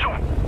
用